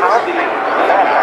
Não,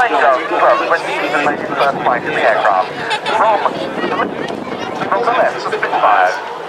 Flight drones from Sweden and making first flight in the aircraft from, from the left, Spitfire.